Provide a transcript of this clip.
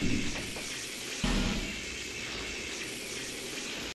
Peace.